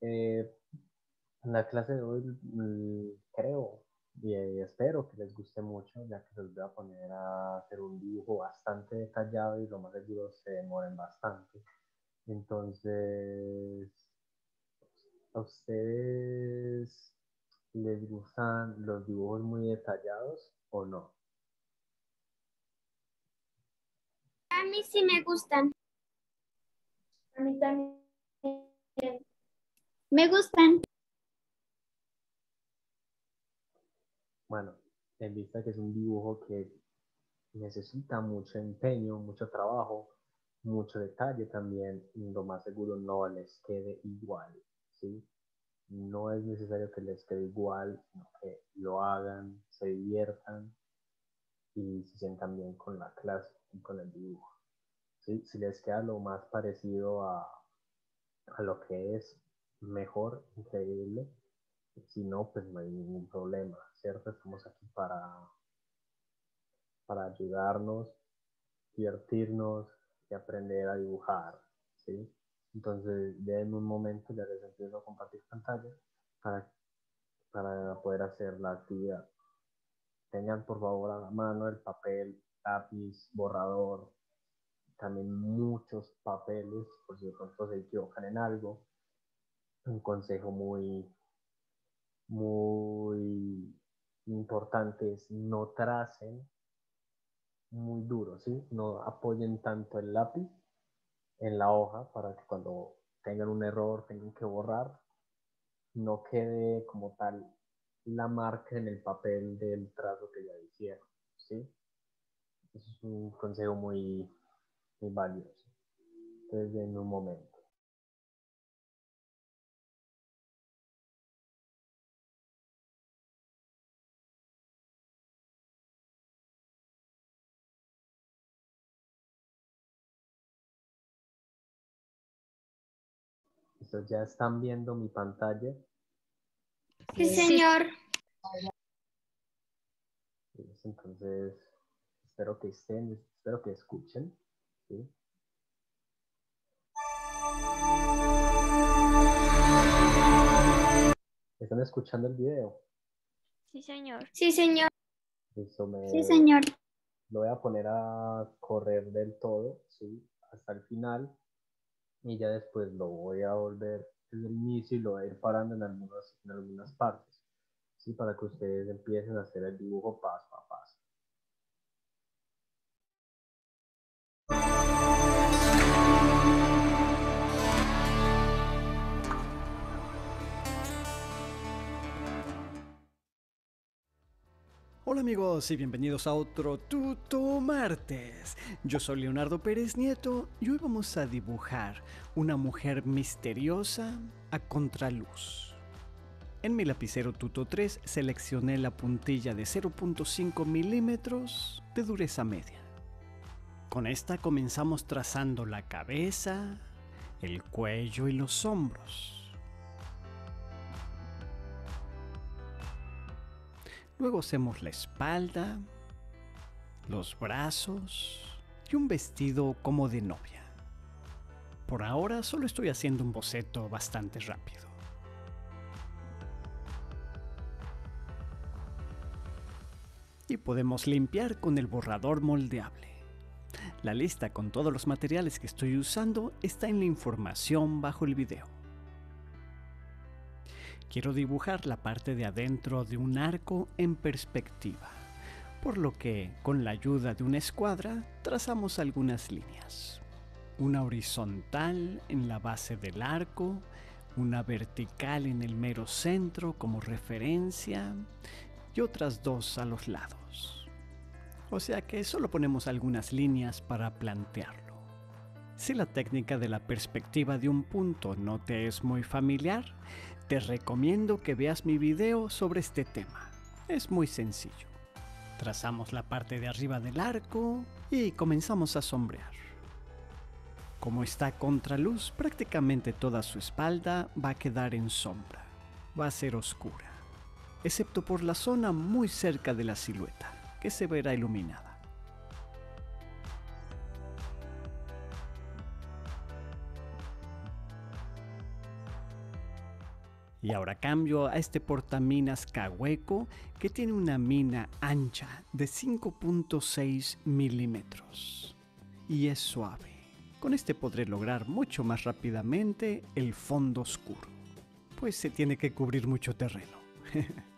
eh, la clase de hoy mm, creo y espero que les guste mucho, ya que les voy a poner a hacer un dibujo bastante detallado y lo más seguro se demoren bastante. Entonces, ¿a ustedes les gustan los dibujos muy detallados o no? A mí sí me gustan. A mí también. Me gustan. Bueno, en vista que es un dibujo que necesita mucho empeño, mucho trabajo, mucho detalle también, lo más seguro no les quede igual, ¿sí? No es necesario que les quede igual, sino que lo hagan, se diviertan y se sientan bien con la clase y con el dibujo. ¿sí? Si les queda lo más parecido a, a lo que es mejor, increíble, si no, pues no hay ningún problema. ¿cierto? Estamos aquí para, para ayudarnos, divertirnos y aprender a dibujar, ¿sí? Entonces, denme un momento, ya les empiezo a compartir pantalla para, para poder hacer la actividad. Tengan por favor a la mano el papel, lápiz, borrador, también muchos papeles, por si de pronto se equivocan en algo. Un consejo muy, muy importante es no tracen muy duro, ¿sí? No apoyen tanto el lápiz en la hoja para que cuando tengan un error, tengan que borrar, no quede como tal la marca en el papel del trazo que ya hicieron, ¿sí? Es un consejo muy, muy valioso. Entonces, en un momento. Ya están viendo mi pantalla. Sí, señor. Entonces, espero que estén, espero que escuchen. ¿Están escuchando el video? Sí, señor. Sí, señor. sí, señor. Lo voy a poner a correr del todo, ¿sí? Hasta el final y ya después lo voy a volver desde el inicio y lo voy a ir parando en algunas, en algunas partes, ¿sí? para que ustedes empiecen a hacer el dibujo paso a Hola amigos y bienvenidos a otro Tuto Martes. Yo soy Leonardo Pérez Nieto y hoy vamos a dibujar una mujer misteriosa a contraluz. En mi lapicero Tuto 3 seleccioné la puntilla de 0.5 milímetros de dureza media. Con esta comenzamos trazando la cabeza, el cuello y los hombros. Luego hacemos la espalda, los brazos y un vestido como de novia. Por ahora solo estoy haciendo un boceto bastante rápido. Y podemos limpiar con el borrador moldeable. La lista con todos los materiales que estoy usando está en la información bajo el video. Quiero dibujar la parte de adentro de un arco en perspectiva, por lo que con la ayuda de una escuadra trazamos algunas líneas. Una horizontal en la base del arco, una vertical en el mero centro como referencia y otras dos a los lados. O sea que solo ponemos algunas líneas para plantearlo. Si la técnica de la perspectiva de un punto no te es muy familiar, te recomiendo que veas mi video sobre este tema. Es muy sencillo. Trazamos la parte de arriba del arco y comenzamos a sombrear. Como está a contraluz, prácticamente toda su espalda va a quedar en sombra. Va a ser oscura, excepto por la zona muy cerca de la silueta, que se verá iluminada. Y ahora cambio a este portaminas Cahueco que tiene una mina ancha de 5.6 milímetros y es suave. Con este podré lograr mucho más rápidamente el fondo oscuro, pues se tiene que cubrir mucho terreno.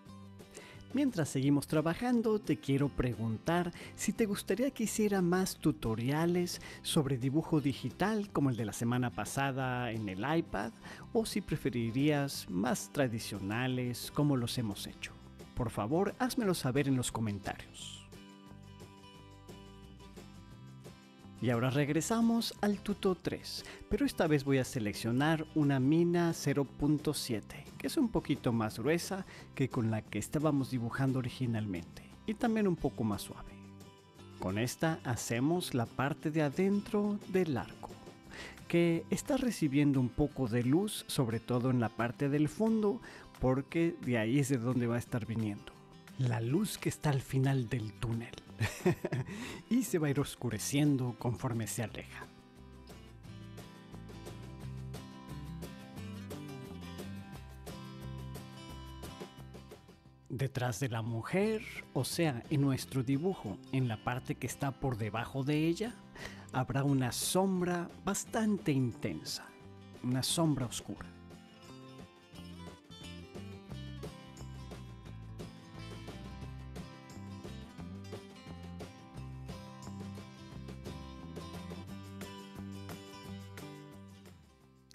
Mientras seguimos trabajando, te quiero preguntar si te gustaría que hiciera más tutoriales sobre dibujo digital como el de la semana pasada en el iPad o si preferirías más tradicionales como los hemos hecho. Por favor, házmelo saber en los comentarios. Y ahora regresamos al Tuto 3, pero esta vez voy a seleccionar una mina 0.7, que es un poquito más gruesa que con la que estábamos dibujando originalmente, y también un poco más suave. Con esta hacemos la parte de adentro del arco, que está recibiendo un poco de luz, sobre todo en la parte del fondo, porque de ahí es de donde va a estar viniendo. La luz que está al final del túnel. y se va a ir oscureciendo conforme se aleja. Detrás de la mujer, o sea, en nuestro dibujo, en la parte que está por debajo de ella, habrá una sombra bastante intensa, una sombra oscura.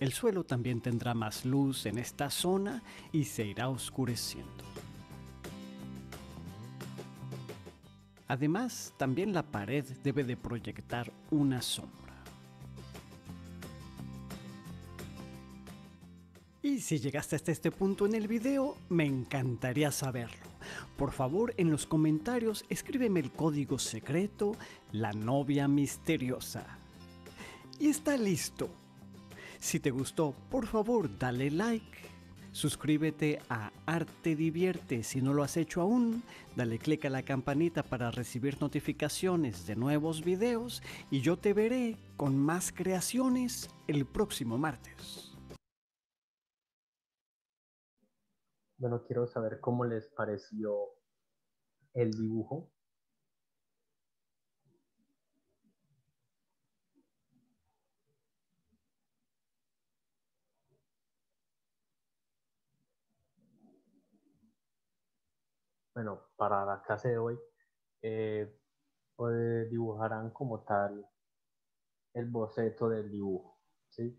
El suelo también tendrá más luz en esta zona y se irá oscureciendo. Además, también la pared debe de proyectar una sombra. Y si llegaste hasta este punto en el video, me encantaría saberlo. Por favor, en los comentarios escríbeme el código secreto, la novia misteriosa. Y está listo. Si te gustó, por favor dale like. Suscríbete a Arte Divierte si no lo has hecho aún. Dale click a la campanita para recibir notificaciones de nuevos videos y yo te veré con más creaciones el próximo martes. Bueno, quiero saber cómo les pareció el dibujo. Bueno, para la clase de hoy, eh, pues, dibujarán como tal el boceto del dibujo, ¿sí?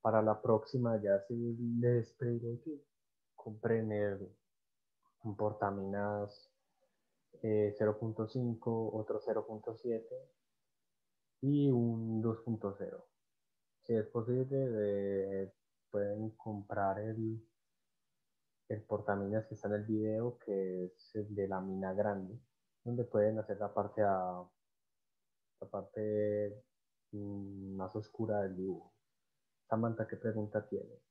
Para la próxima ya se les pediré que compren el, portaminas 0.5, eh, otro 0.7 y un 2.0. Si es posible, pueden comprar el el portaminas que está en el video, que es el de la mina grande, donde pueden hacer la parte, a, la parte mm, más oscura del dibujo. Samantha, ¿qué pregunta tiene?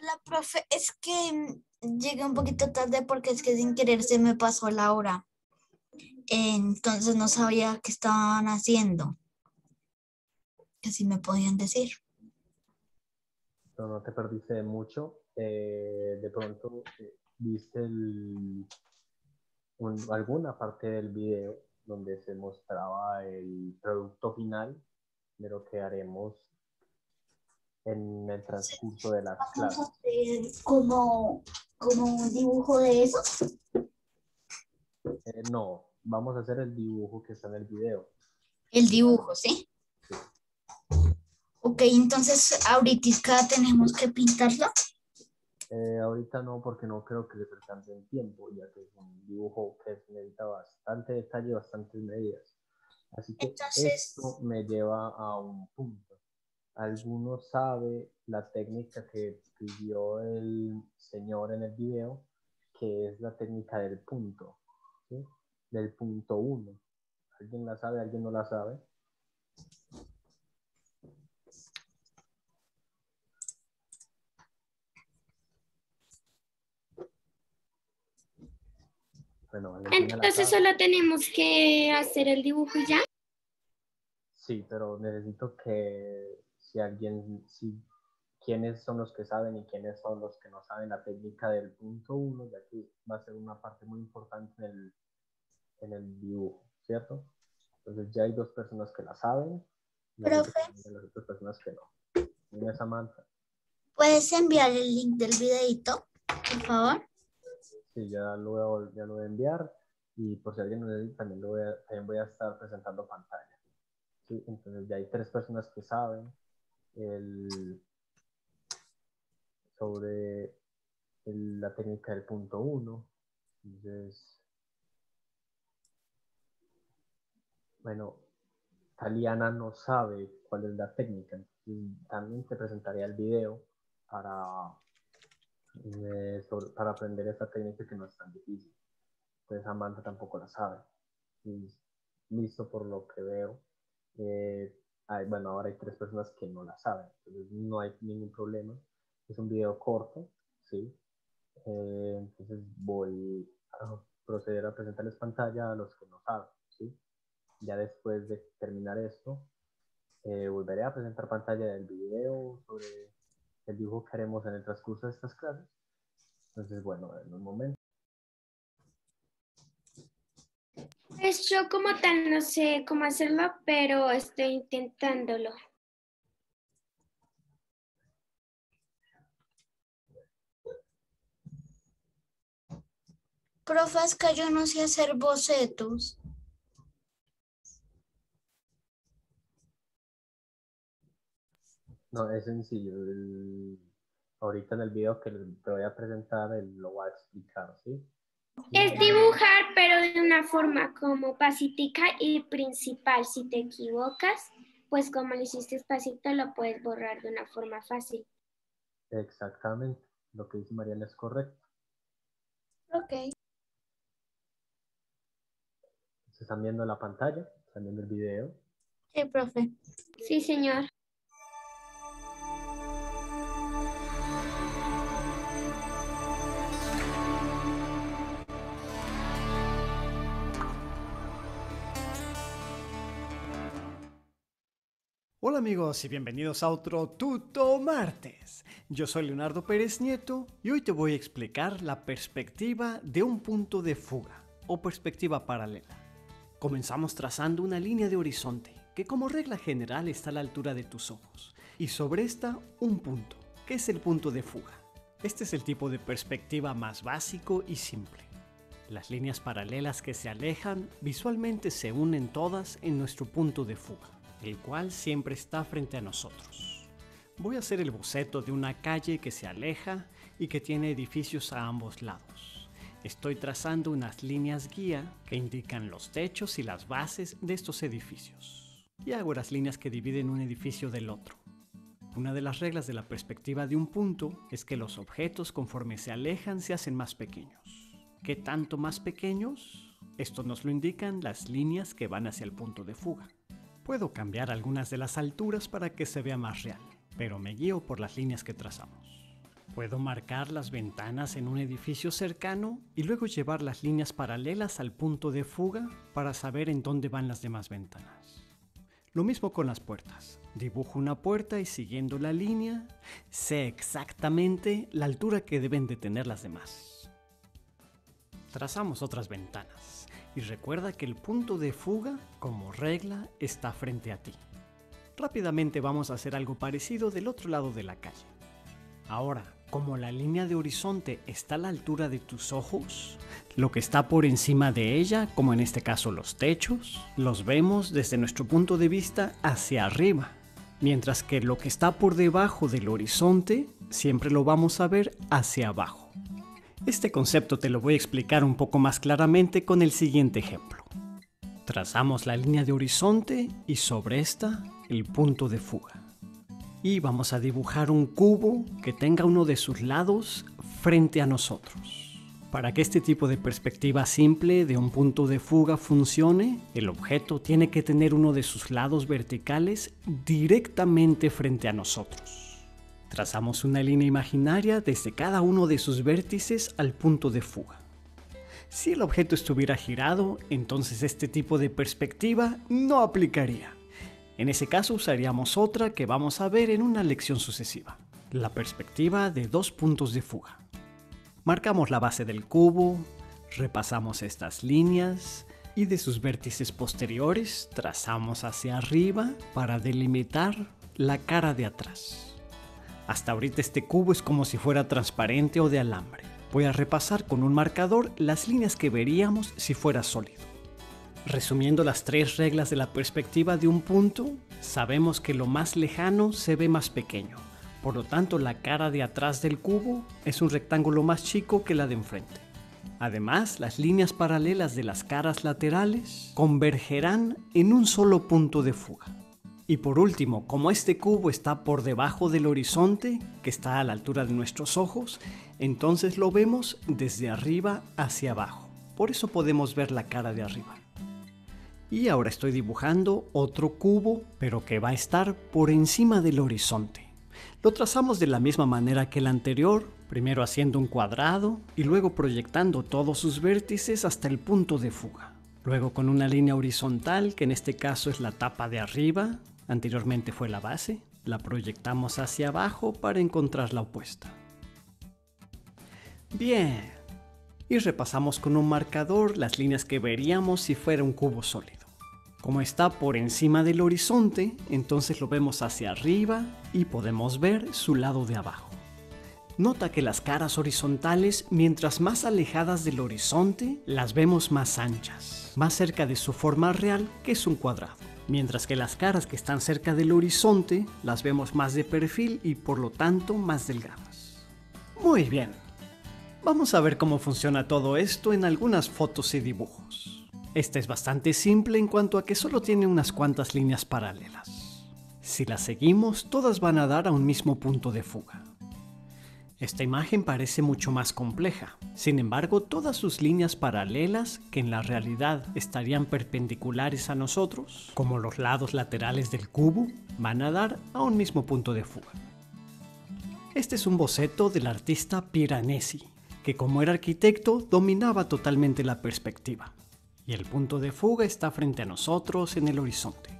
Hola, profe, es que llegué un poquito tarde porque es que sin querer se me pasó la hora. Entonces no sabía qué estaban haciendo. Que si me podían decir. No, no te perdiste de mucho. Eh, de pronto eh, viste alguna parte del video donde se mostraba el producto final de lo que haremos en el transcurso de las clases. Como, como un dibujo de eso. Eh, no, vamos a hacer el dibujo que está en el video. El dibujo, ¿sí? sí. Ok, entonces ahorita tenemos que pintarlo. Eh, ahorita no, porque no creo que les alcance el tiempo, ya que es un dibujo que necesita bastante detalle, bastantes medidas. Así que esto me lleva a un punto. ¿Alguno sabe la técnica que pidió el señor en el video? Que es la técnica del punto, ¿sí? Del punto uno. ¿Alguien la sabe? ¿Alguien no la sabe? Entonces solo tenemos que hacer el dibujo ya. Sí, pero necesito que si alguien, si quiénes son los que saben y quiénes son los que no saben la técnica del punto uno, ya que va a ser una parte muy importante en el, en el dibujo, ¿cierto? Entonces ya hay dos personas que la saben y Profe. las otras personas que no. Dime, Samantha. ¿Puedes enviar el link del videito, por favor? Ya lo voy a, ya lo voy a enviar y por si alguien no necesita, también, lo voy a, también voy a estar presentando pantalla. ¿sí? Entonces ya hay tres personas que saben el, sobre el- la técnica del punto uno. Entonces, bueno, Taliana no sabe cuál es la técnica, entonces también te presentaría el video para eh, sobre- para aprender esta técnica que no es tan difícil. Pues Amanda tampoco la sabe. Y listo por lo que veo. Eh, hay- bueno, ahora hay tres personas que no la saben. Entonces no hay ningún problema. Es un video corto, ¿sí? Eh, entonces voy a proceder a presentarles pantalla a los que no saben, ¿sí? Ya después de terminar esto, eh, volveré a presentar pantalla del video sobre el dibujo que haremos en el transcurso de estas clases. Entonces, bueno, en un momento. Pues yo como tal no sé cómo hacerlo, pero estoy intentándolo. Profe, es que yo no sé hacer bocetos. No, es sencillo. el- ahorita en el video que te voy a presentar, él lo va a explicar, ¿sí? Es dibujar, pero de una forma como pasítica y principal. Si te equivocas, pues como lo hiciste pasito, lo puedes borrar de una forma fácil. Exactamente. Lo que dice Mariana es correcto. Ok. Se están viendo la pantalla, están viendo el video. Sí, profe. Sí, señor. Hola amigos y bienvenidos a otro Tuto Martes. Yo soy Leonardo Pérez Nieto y hoy te voy a explicar la perspectiva de un punto de fuga o perspectiva paralela. Comenzamos trazando una línea de horizonte que como regla general está a la altura de tus ojos y sobre esta un punto, que es el punto de fuga. Este es el tipo de perspectiva más básico y simple. Las líneas paralelas que se alejan visualmente se unen todas en nuestro punto de fuga, el cual siempre está frente a nosotros. Voy a hacer el boceto de una calle que se aleja y que tiene edificios a ambos lados. Estoy trazando unas líneas guía que indican los techos y las bases de estos edificios. Y hago las líneas que dividen un edificio del otro. Una de las reglas de la perspectiva de un punto es que los objetos conforme se alejan se hacen más pequeños. ¿Qué tanto más pequeños? Esto nos lo indican las líneas que van hacia el punto de fuga. Puedo cambiar algunas de las alturas para que se vea más real, pero me guío por las líneas que trazamos. Puedo marcar las ventanas en un edificio cercano y luego llevar las líneas paralelas al punto de fuga para saber en dónde van las demás ventanas. Lo mismo con las puertas. Dibujo una puerta y siguiendo la línea, sé exactamente la altura que deben de tener las demás. Trazamos otras ventanas y recuerda que el punto de fuga, como regla, está frente a ti. Rápidamente vamos a hacer algo parecido del otro lado de la calle. Ahora, como la línea de horizonte está a la altura de tus ojos, lo que está por encima de ella, como en este caso los techos, los vemos desde nuestro punto de vista hacia arriba, mientras que lo que está por debajo del horizonte siempre lo vamos a ver hacia abajo. Este concepto te lo voy a explicar un poco más claramente con el siguiente ejemplo. Trazamos la línea de horizonte y sobre esta el punto de fuga. Y vamos a dibujar un cubo que tenga uno de sus lados frente a nosotros. Para que este tipo de perspectiva simple de un punto de fuga funcione, el objeto tiene que tener uno de sus lados verticales directamente frente a nosotros. Trazamos una línea imaginaria desde cada uno de sus vértices al punto de fuga. Si el objeto estuviera girado, entonces este tipo de perspectiva no aplicaría. En ese caso usaríamos otra que vamos a ver en una lección sucesiva. la perspectiva de dos puntos de fuga. Marcamos la base del cubo, repasamos estas líneas y de sus vértices posteriores trazamos hacia arriba para delimitar la cara de atrás. Hasta ahorita este cubo es como si fuera transparente o de alambre. Voy a repasar con un marcador las líneas que veríamos si fuera sólido. Resumiendo las tres reglas de la perspectiva de un punto, sabemos que lo más lejano se ve más pequeño. Por lo tanto, la cara de atrás del cubo es un rectángulo más chico que la de enfrente. Además, las líneas paralelas de las caras laterales convergerán en un solo punto de fuga. Y por último, como este cubo está por debajo del horizonte, que está a la altura de nuestros ojos, entonces lo vemos desde arriba hacia abajo. Por eso podemos ver la cara de arriba. Y ahora estoy dibujando otro cubo, pero que va a estar por encima del horizonte. Lo trazamos de la misma manera que el anterior, primero haciendo un cuadrado y luego proyectando todos sus vértices hasta el punto de fuga. Luego con una línea horizontal, que en este caso es la tapa de arriba, Anteriormente fue la base, la proyectamos hacia abajo para encontrar la opuesta. Bien, y repasamos con un marcador las líneas que veríamos si fuera un cubo sólido. Como está por encima del horizonte, entonces lo vemos hacia arriba y podemos ver su lado de abajo. Nota que las caras horizontales, mientras más alejadas del horizonte, las vemos más anchas, más cerca de su forma real que es un cuadrado mientras que las caras que están cerca del horizonte las vemos más de perfil y por lo tanto más delgadas. Muy bien, vamos a ver cómo funciona todo esto en algunas fotos y dibujos. Esta es bastante simple en cuanto a que solo tiene unas cuantas líneas paralelas. Si las seguimos, todas van a dar a un mismo punto de fuga. Esta imagen parece mucho más compleja. Sin embargo, todas sus líneas paralelas, que en la realidad estarían perpendiculares a nosotros, como los lados laterales del cubo, van a dar a un mismo punto de fuga. Este es un boceto del artista Piranesi, que como era arquitecto dominaba totalmente la perspectiva, y el punto de fuga está frente a nosotros en el horizonte.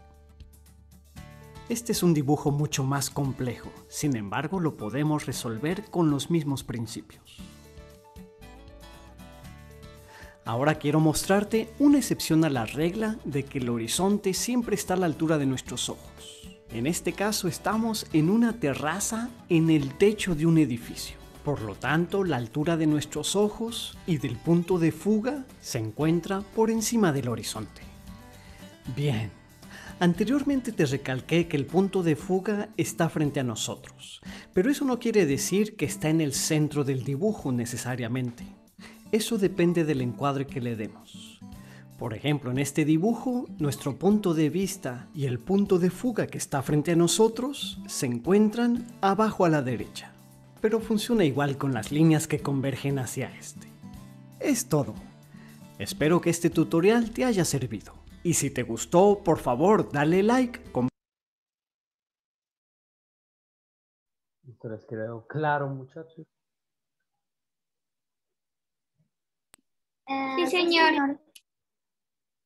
Este es un dibujo mucho más complejo, sin embargo lo podemos resolver con los mismos principios. Ahora quiero mostrarte una excepción a la regla de que el horizonte siempre está a la altura de nuestros ojos. En este caso estamos en una terraza en el techo de un edificio. Por lo tanto, la altura de nuestros ojos y del punto de fuga se encuentra por encima del horizonte. Bien, Anteriormente te recalqué que el punto de fuga está frente a nosotros, pero eso no quiere decir que está en el centro del dibujo necesariamente. Eso depende del encuadre que le demos. Por ejemplo, en este dibujo, nuestro punto de vista y el punto de fuga que está frente a nosotros se encuentran abajo a la derecha, pero funciona igual con las líneas que convergen hacia este. Es todo. Espero que este tutorial te haya servido. Y si te gustó, por favor, dale like. Esto les quedó claro, muchachos. Sí, señor.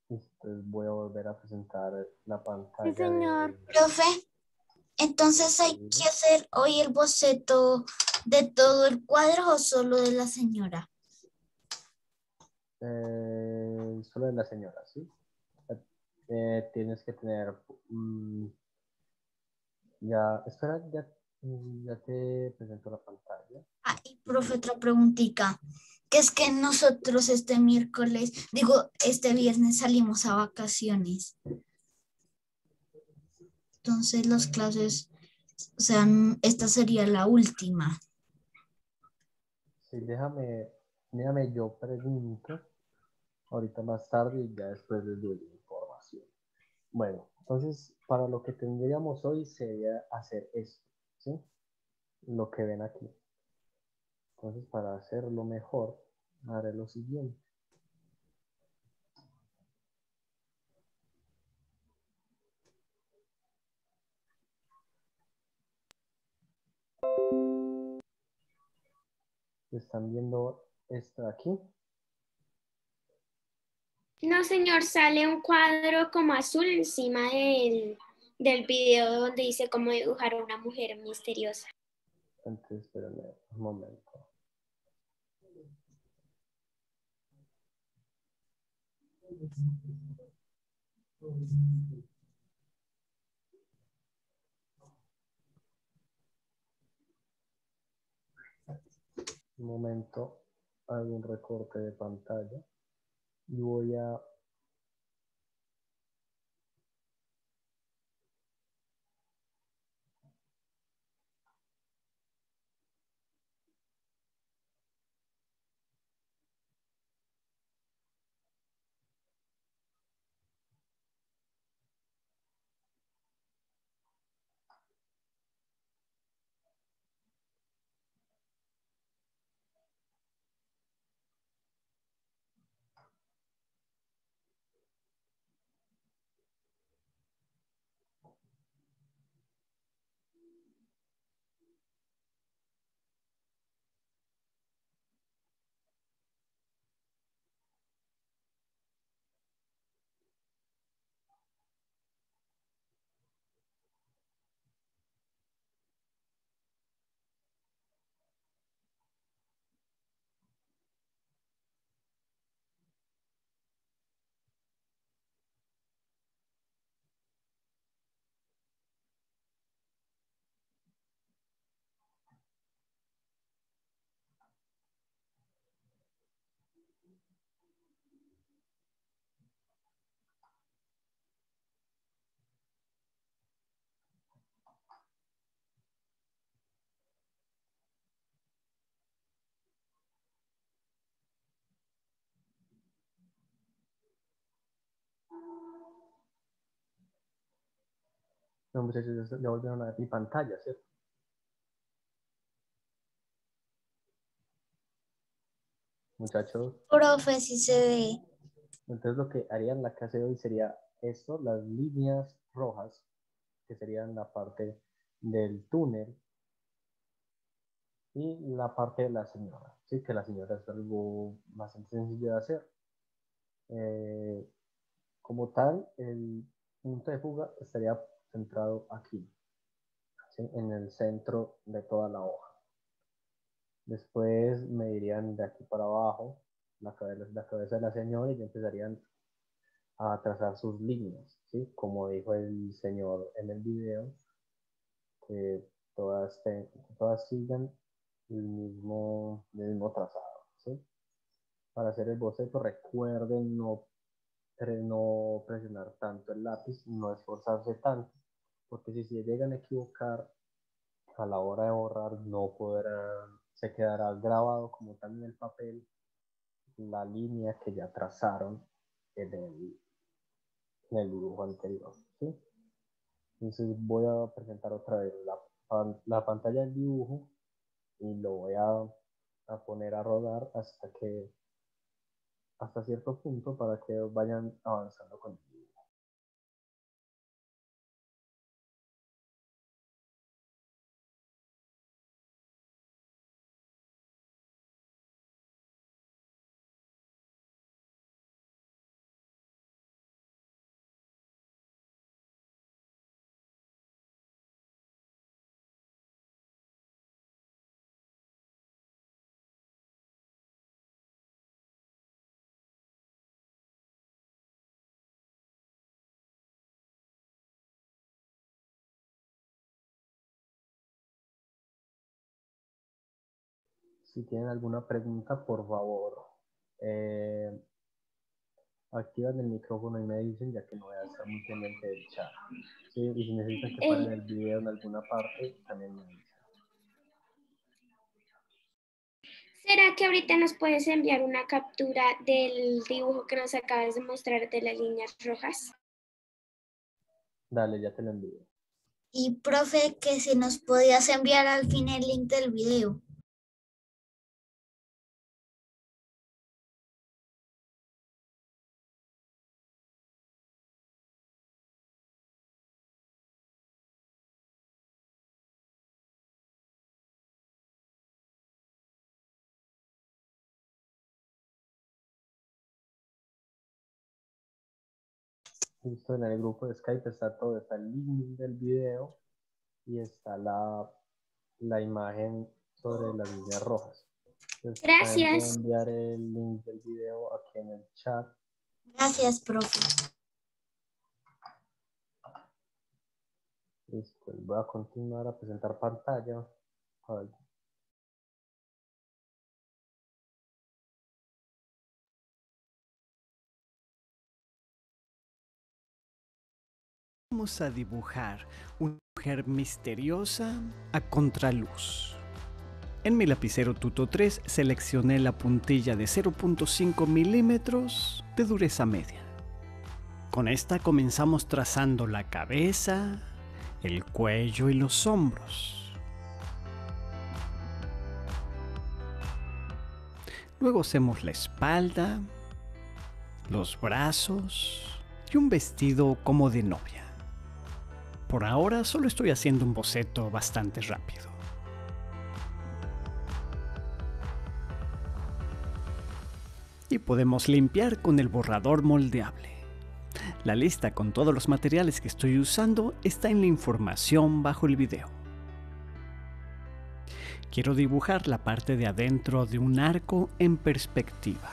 Entonces voy a volver a presentar la pantalla. Sí, señor. Profe, entonces hay que hacer hoy el boceto de todo el cuadro o solo de la señora. Eh, solo de la señora, ¿sí? Eh, tienes que tener mm, ya espera ya, mm, ya te presento la pantalla. Ah y profe otra preguntita. Que es que nosotros este miércoles digo este viernes salimos a vacaciones. Entonces las clases o sea esta sería la última. Sí déjame déjame yo pregunto ahorita más tarde y ya después les doy bueno, entonces para lo que tendríamos hoy sería hacer esto, ¿sí? Lo que ven aquí. Entonces para hacerlo mejor, haré lo siguiente. ¿Están viendo esto aquí? No, señor, sale un cuadro como azul encima del, del video donde dice cómo dibujar a una mujer misteriosa. Entonces, espérenme un momento. Un momento, hago un recorte de pantalla y voy a No, muchachos, ya volvieron a ver mi pantalla, ¿cierto? Muchachos, Profe, si se ve. entonces lo que haría en la clase de hoy sería esto, las líneas rojas, que serían la parte del túnel, y la parte de la señora, ¿sí? Que la señora es algo bastante sencillo de hacer. Eh, como tal, el punto de fuga estaría centrado aquí, ¿sí? en el centro de toda la hoja. Después me irían de aquí para abajo la cabeza, la cabeza de la señora y empezarían a trazar sus líneas, ¿sí? Como dijo el señor en el video, que todas, te- que todas sigan el mismo, el mismo trazado, ¿sí? Para hacer el boceto recuerden no, no presionar tanto el lápiz, no esforzarse tanto, porque si se llegan a equivocar a la hora de borrar no podrán, se quedará grabado como tal en el papel la línea que ya trazaron en el, en el dibujo anterior, ¿sí? Entonces voy a presentar otra vez la, la pantalla del dibujo y lo voy a, a poner a rodar hasta que hasta cierto punto para que vayan avanzando con el Si tienen alguna pregunta, por favor, eh, activan el micrófono y me dicen, ya que no voy a estar muy pendiente del chat. ¿sí? Y si necesitan que paren el video en alguna parte, también me dicen. ¿Será que ahorita nos puedes enviar una captura del dibujo que nos acabas de mostrar de las líneas rojas? Dale, ya te lo envío. Y profe, que si nos podías enviar al fin el link del video. Listo, en el grupo de Skype está todo, está el link del video y está la, la imagen sobre las líneas rojas. Entonces, Gracias. enviar el link del video aquí en el chat. Gracias, profe. Listo, voy a continuar a presentar pantalla. Vamos a dibujar una mujer misteriosa a contraluz. En mi lapicero Tuto 3 seleccioné la puntilla de 0.5 milímetros de dureza media. Con esta comenzamos trazando la cabeza, el cuello y los hombros. Luego hacemos la espalda, los brazos y un vestido como de novia. Por ahora solo estoy haciendo un boceto bastante rápido. Y podemos limpiar con el borrador moldeable. La lista con todos los materiales que estoy usando está en la información bajo el video. Quiero dibujar la parte de adentro de un arco en perspectiva,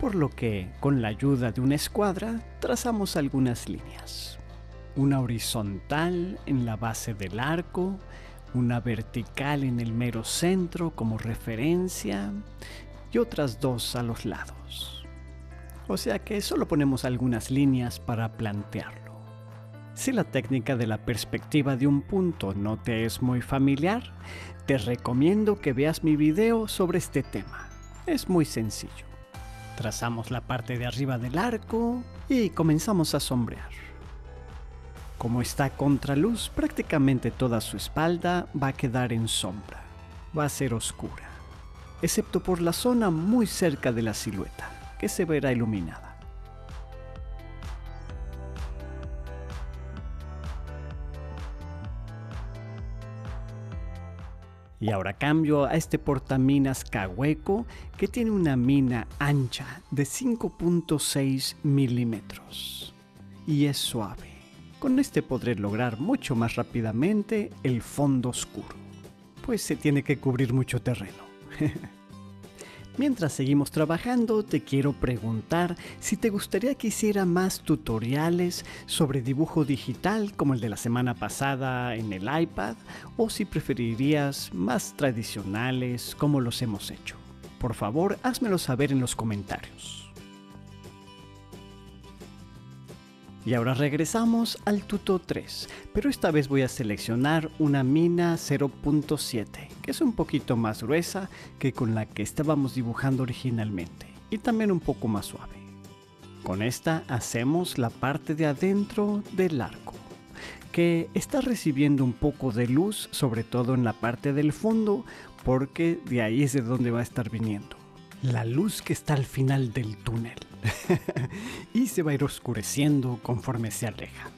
por lo que con la ayuda de una escuadra trazamos algunas líneas una horizontal en la base del arco, una vertical en el mero centro como referencia y otras dos a los lados. O sea que solo ponemos algunas líneas para plantearlo. Si la técnica de la perspectiva de un punto no te es muy familiar, te recomiendo que veas mi video sobre este tema. Es muy sencillo. Trazamos la parte de arriba del arco y comenzamos a sombrear. Como está contra luz, prácticamente toda su espalda va a quedar en sombra. Va a ser oscura, excepto por la zona muy cerca de la silueta, que se verá iluminada. Y ahora cambio a este portaminas Cahueco que tiene una mina ancha de 5.6 milímetros y es suave. Con este podré lograr mucho más rápidamente el fondo oscuro, pues se tiene que cubrir mucho terreno. Mientras seguimos trabajando, te quiero preguntar si te gustaría que hiciera más tutoriales sobre dibujo digital como el de la semana pasada en el iPad o si preferirías más tradicionales como los hemos hecho. Por favor, házmelo saber en los comentarios. Y ahora regresamos al Tuto 3, pero esta vez voy a seleccionar una mina 0.7, que es un poquito más gruesa que con la que estábamos dibujando originalmente, y también un poco más suave. Con esta hacemos la parte de adentro del arco, que está recibiendo un poco de luz, sobre todo en la parte del fondo, porque de ahí es de donde va a estar viniendo. La luz que está al final del túnel. y se va a ir oscureciendo conforme se aleja.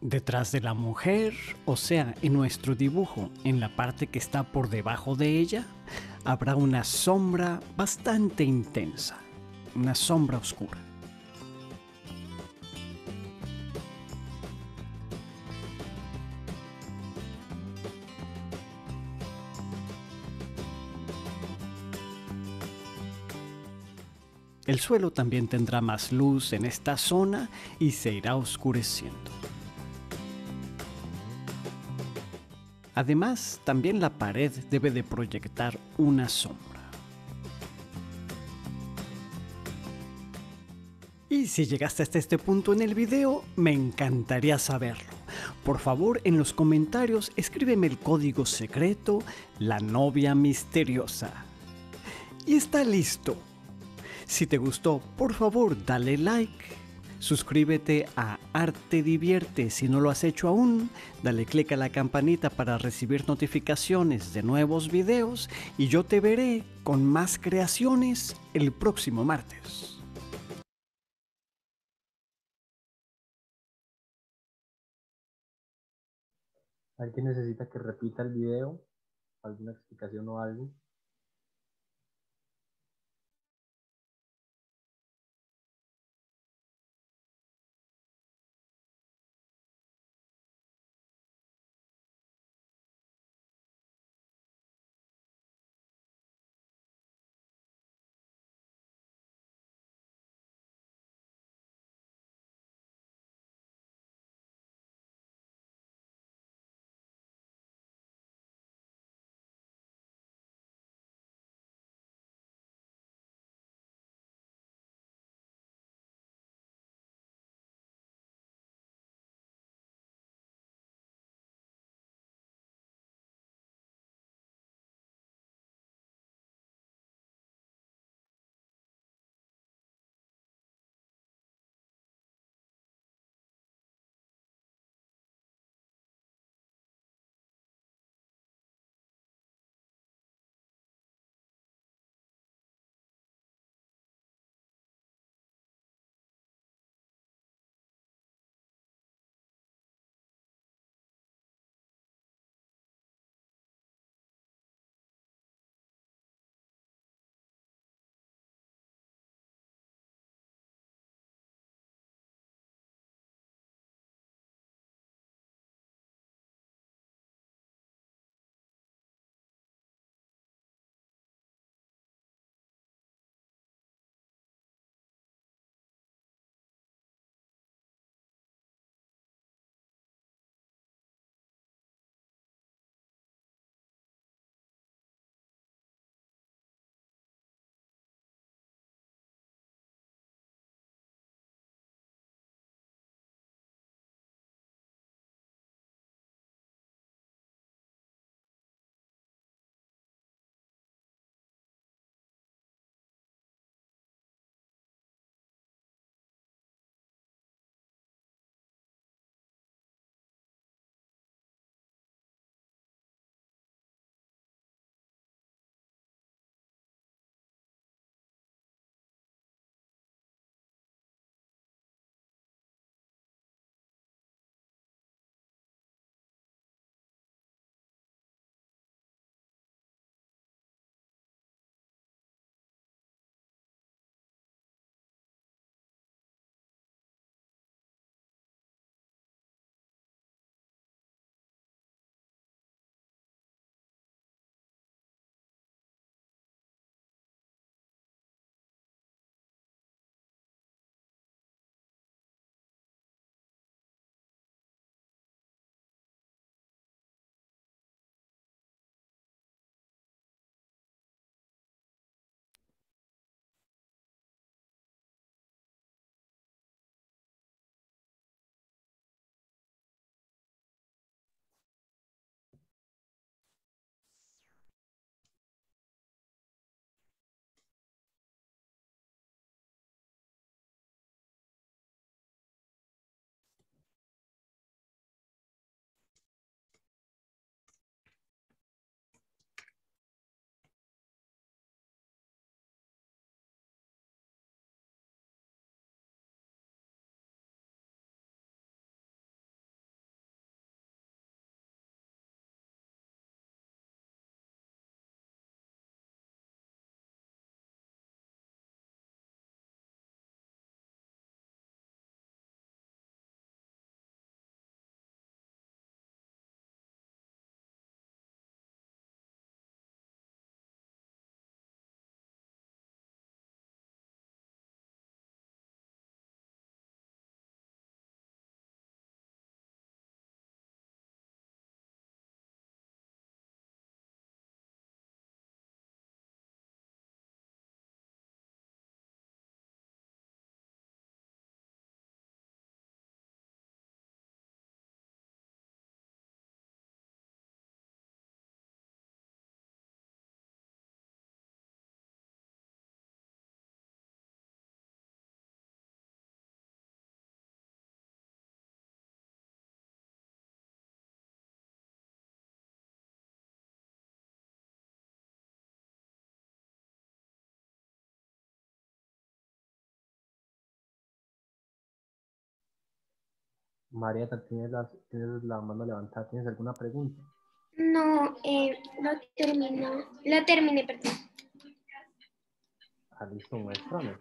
Detrás de la mujer, o sea, en nuestro dibujo, en la parte que está por debajo de ella, habrá una sombra bastante intensa, una sombra oscura. El suelo también tendrá más luz en esta zona y se irá oscureciendo. Además, también la pared debe de proyectar una sombra. Y si llegaste hasta este punto en el video, me encantaría saberlo. Por favor, en los comentarios escríbeme el código secreto, la novia misteriosa. Y está listo. Si te gustó, por favor dale like. Suscríbete a Arte Divierte si no lo has hecho aún. Dale click a la campanita para recibir notificaciones de nuevos videos y yo te veré con más creaciones el próximo martes. ¿Alguien necesita que repita el video? ¿Alguna explicación o algo? Marieta, ¿tienes la, tienes la mano levantada? ¿Tienes alguna pregunta? No, eh, lo terminó. Lo terminé, perdón. Ah, listo, muéstrame.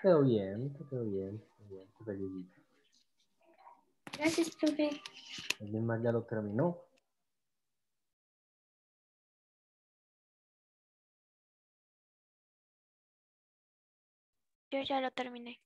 Quedó bien, te quedó bien, quedó bien, te felicito. Gracias, profe. ¿Alguien más ya lo terminó? Ya lo terminé.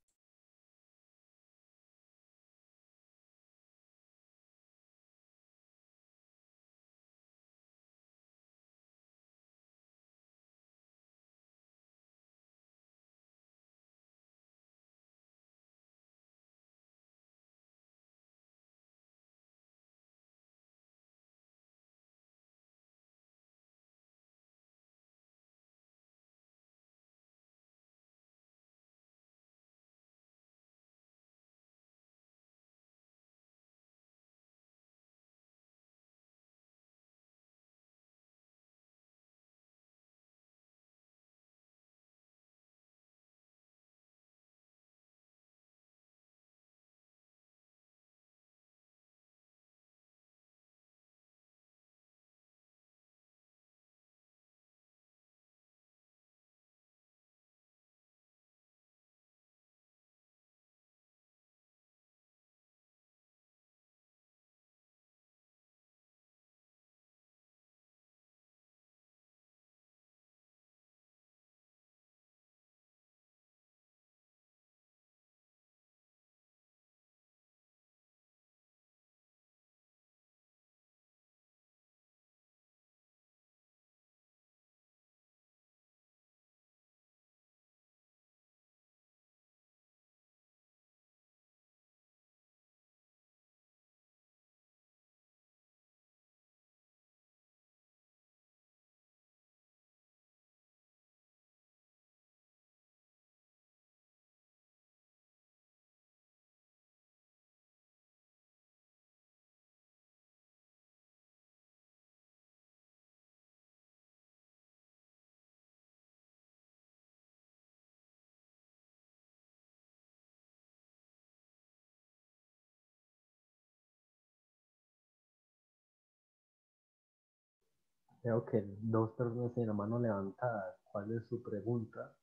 Creo que dos personas tienen la mano levantada. ¿Cuál es su pregunta?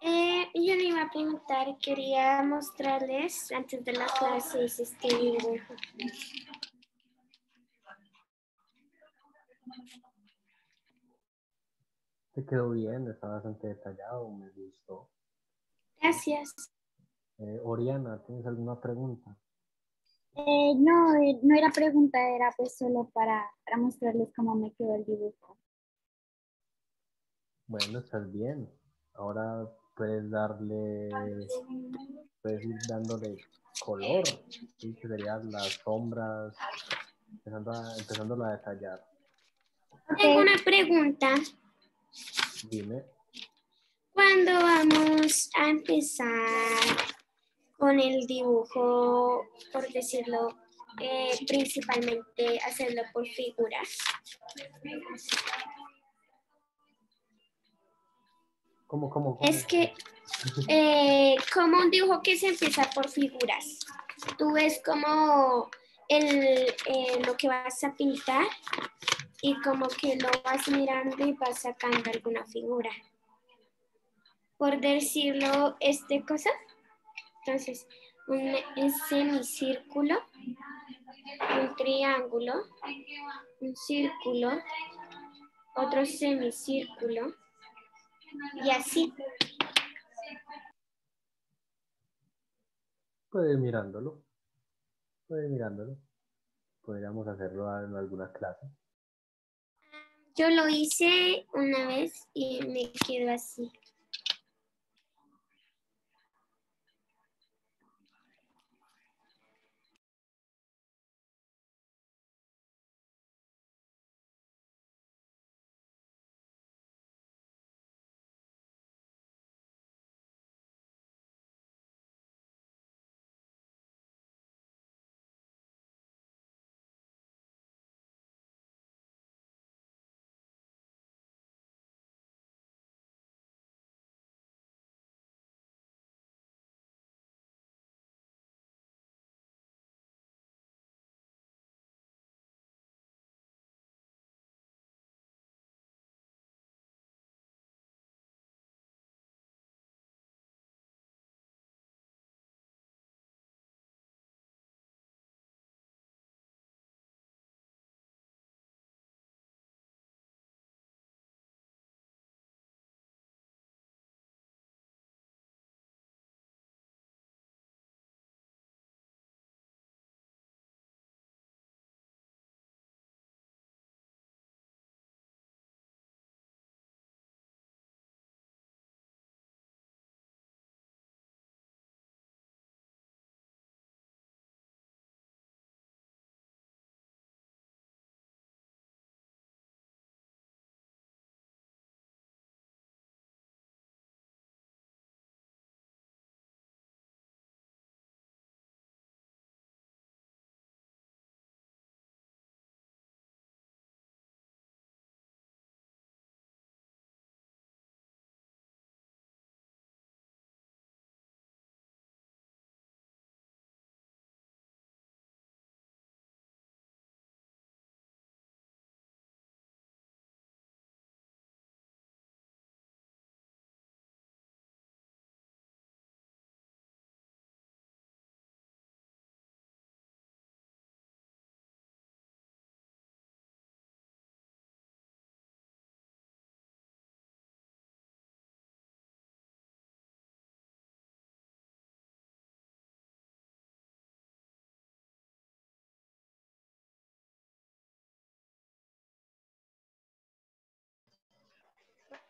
Eh, yo le iba a preguntar, quería mostrarles antes de la clase este dibujo. Te quedó bien, está bastante detallado, me gustó. Gracias. Eh, Oriana, ¿tienes alguna pregunta? Eh, no, eh, no era pregunta, era pues solo para, para mostrarles cómo me quedó el dibujo. Bueno, estás bien. Ahora puedes darle, puedes ir dándole color, ¿sí? que serían las sombras, empezando a, empezándolo a detallar. Tengo una pregunta. Dime, ¿Cuándo vamos a empezar con el dibujo, por decirlo, eh, principalmente hacerlo por figuras? ¿cómo, cómo, cómo? Es que eh, como un dibujo que se empieza por figuras. Tú ves como el, eh, lo que vas a pintar y como que lo vas mirando y vas sacando alguna figura. Por decirlo, este cosa. Entonces, un semicírculo, un triángulo, un círculo, otro semicírculo y así. Puedes ir mirándolo. Puedes ir mirándolo. Podríamos hacerlo en alguna clase. Yo lo hice una vez y me quedó así.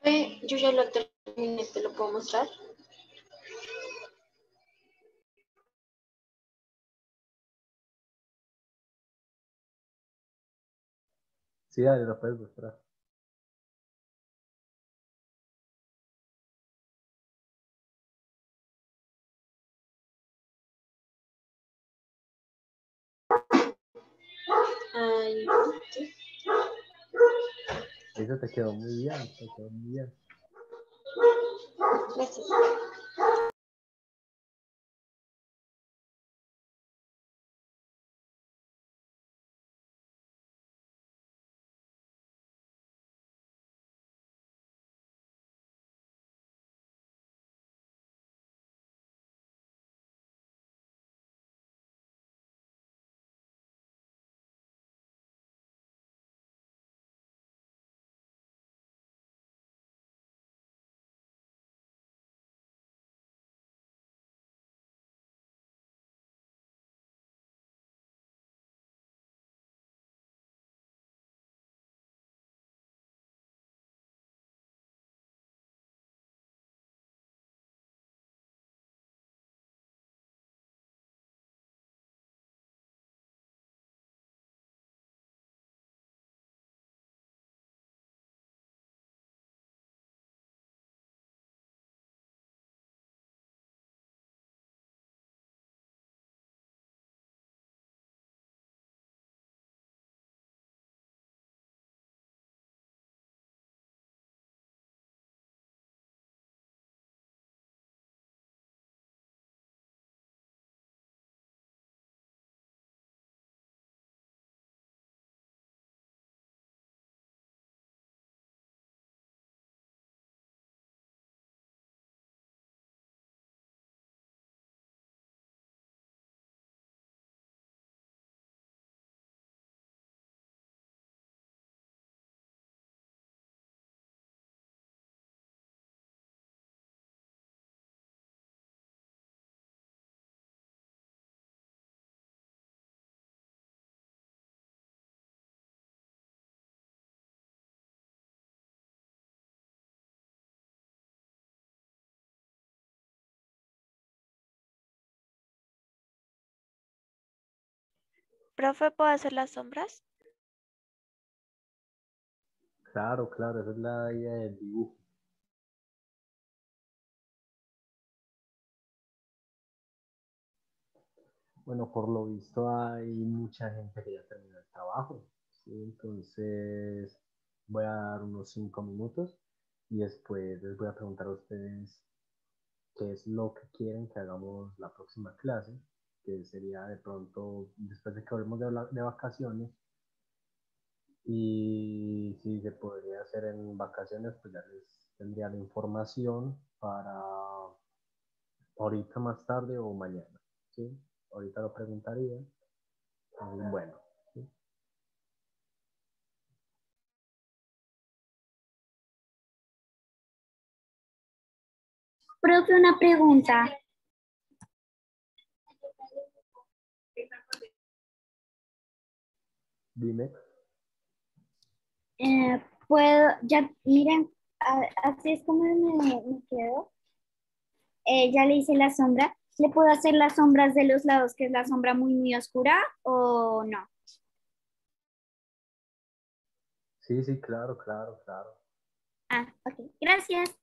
Eh, yo ya lo terminé, ¿te lo puedo mostrar? Sí, dale, lo puedes mostrar. Ay. Eso te quedó muy bien, te quedó muy bien. Gracias. Profe, ¿puedo hacer las sombras? Claro, claro, esa es la idea del dibujo. Bueno, por lo visto hay mucha gente que ya terminó el trabajo. Entonces voy a dar unos cinco minutos y después les voy a preguntar a ustedes qué es lo que quieren que hagamos la próxima clase, que sería de pronto después de que volvemos de, vacaciones. Y si se podría hacer en vacaciones, pues ya les tendría la información para ahorita más tarde o mañana. ¿sí? Ahorita lo preguntaría. Bueno, una pregunta. Dime. Eh, Puedo, ya, miren, así es como me, me quedo. Eh, ya le hice la sombra. ¿Le puedo hacer las sombras de los lados, que es la sombra muy, muy oscura o no? Sí, sí, claro, claro, claro. Ah, ok. Gracias.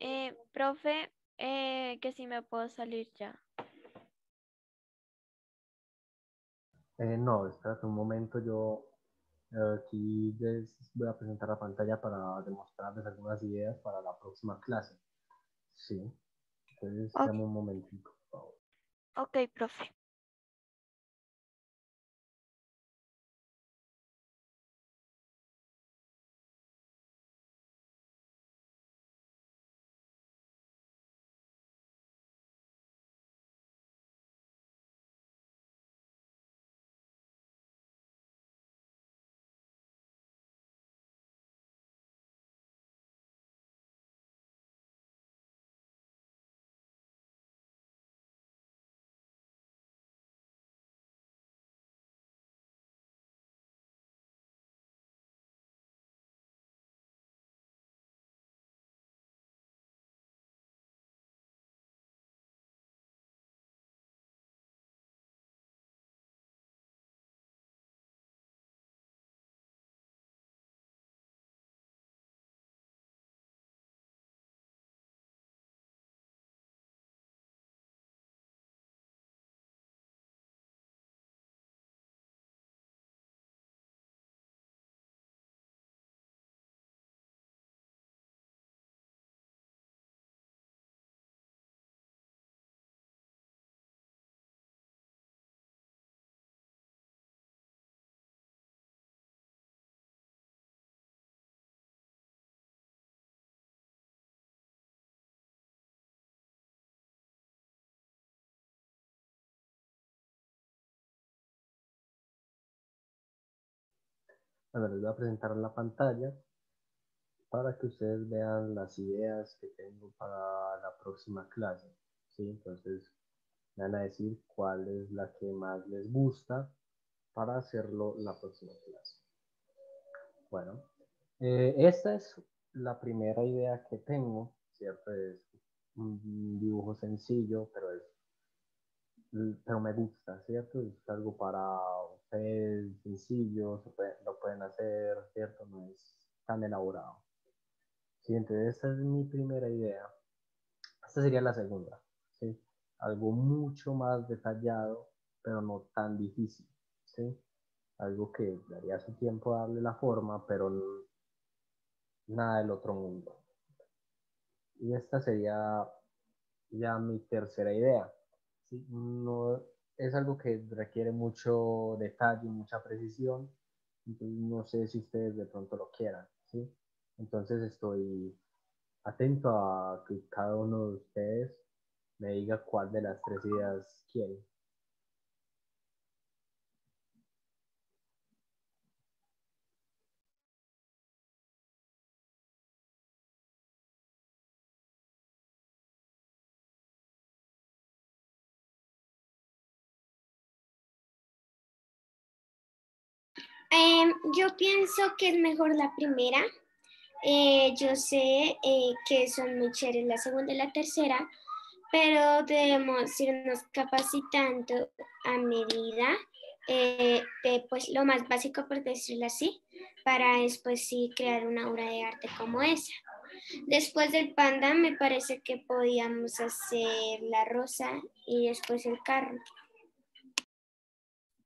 Eh, profe, eh, que si me puedo salir ya. Eh, no, espérate un momento, yo eh, aquí les voy a presentar la pantalla para demostrarles algunas ideas para la próxima clase. Sí, entonces dame un momentito, por favor. Ok, profe. Bueno, les voy a presentar en la pantalla para que ustedes vean las ideas que tengo para la próxima clase. ¿sí? Entonces, me van a decir cuál es la que más les gusta para hacerlo la próxima clase. Bueno, eh, esta es la primera idea que tengo, ¿cierto? Es un dibujo sencillo, pero es pero me gusta, ¿cierto? Es algo para ustedes sencillo, se lo pueden hacer, ¿cierto? No es tan elaborado. Sí, entonces esa es mi primera idea. Esta sería la segunda, ¿sí? Algo mucho más detallado, pero no tan difícil, ¿sí? Algo que daría su tiempo darle la forma, pero nada del otro mundo. Y esta sería ya mi tercera idea. ¿sí? No, es algo que requiere mucho detalle, mucha precisión, entonces no sé si ustedes de pronto lo quieran. ¿sí? Entonces estoy atento a que cada uno de ustedes me diga cuál de las tres ideas quiere. Em, yo pienso que es mejor la primera. Eh, yo sé eh, que son muy chéveres la segunda y la tercera, pero debemos irnos capacitando a medida eh, de pues, lo más básico, por decirlo así, para después sí crear una obra de arte como esa. Después del panda me parece que podíamos hacer la rosa y después el carro.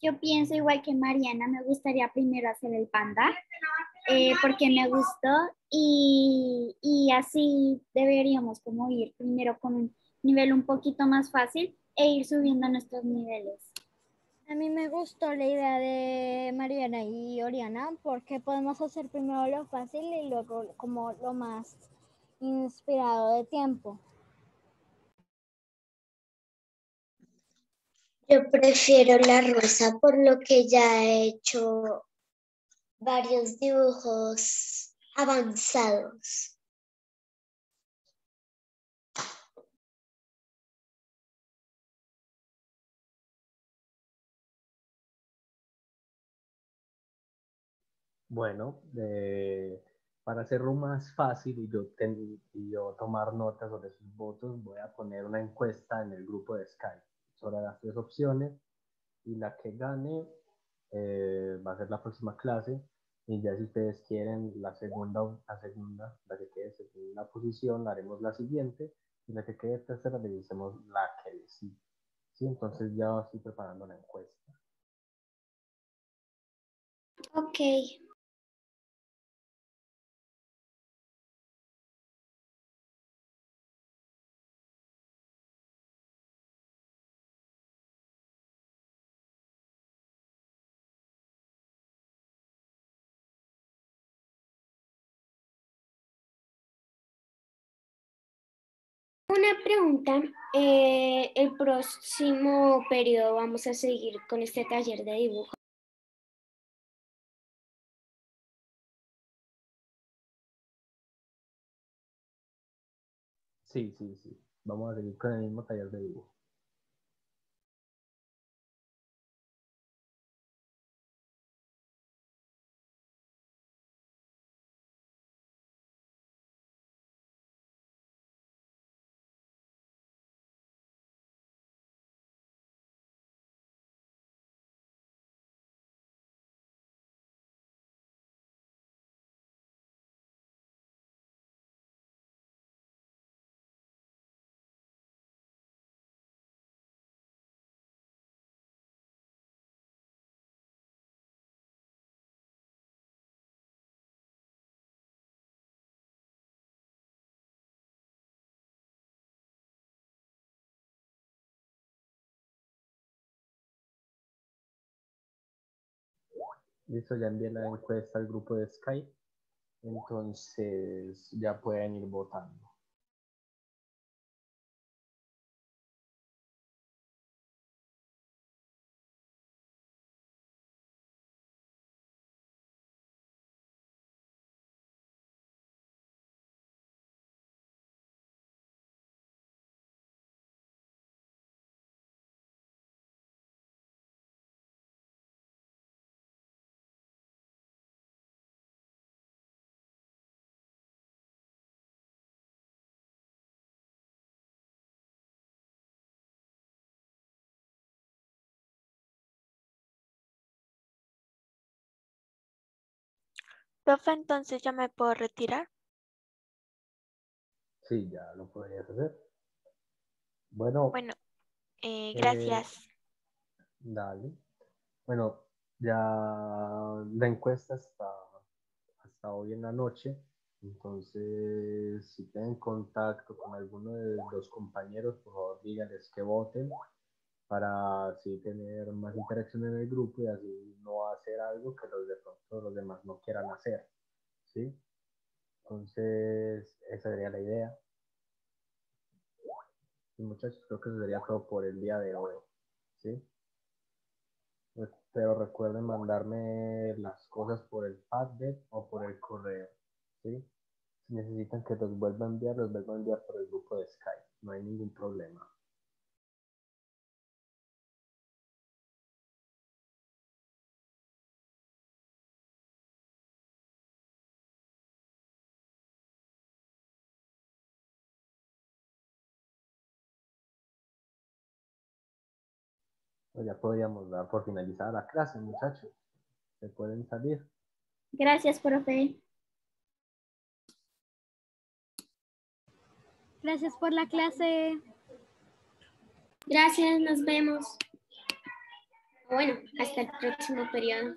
Yo pienso igual que Mariana, me gustaría primero hacer el panda eh, porque me gustó y, y así deberíamos como ir primero con un nivel un poquito más fácil e ir subiendo nuestros niveles. A mí me gustó la idea de Mariana y Oriana porque podemos hacer primero lo fácil y luego como lo más inspirado de tiempo. Yo prefiero la rosa por lo que ya he hecho varios dibujos avanzados. Bueno, eh, para hacerlo más fácil y yo, y yo tomar notas sobre sus votos, voy a poner una encuesta en el grupo de Skype sobre las tres opciones y la que gane eh, va a ser la próxima clase. Y ya si ustedes quieren la segunda, la segunda, la que quede la posición, haremos la siguiente. Y la que quede tercera, le hicimos la que le sigue. ¿Sí? Entonces ya estoy preparando la encuesta. Ok. Una pregunta, eh, el próximo periodo vamos a seguir con este taller de dibujo. Sí, sí, sí. Vamos a seguir con el mismo taller de dibujo. Listo, ya envié la encuesta al grupo de Skype. Entonces ya pueden ir votando. Profe, entonces ya me puedo retirar. Sí, ya lo podrías hacer. Bueno, Bueno, eh, Eh, gracias. dale. Bueno, ya la encuesta está hasta hoy en la noche. Entonces, si tienen contacto con alguno de los compañeros, por favor díganles que voten para así tener más interacción en el grupo y así no hacer algo que los de los demás no quieran hacer. ¿Sí? Entonces, esa sería la idea. Y muchachos, creo que eso sería todo por el día de hoy. ¿Sí? Pero recuerden mandarme las cosas por el Padlet o por el correo. ¿Sí? Si necesitan que los vuelva a enviar, los vuelvo a enviar por el grupo de Skype. No hay ningún problema. Ya podríamos dar por finalizada la clase, muchachos. Se pueden salir. Gracias, profe. Gracias por la clase. Gracias, nos vemos. Bueno, hasta el próximo periodo.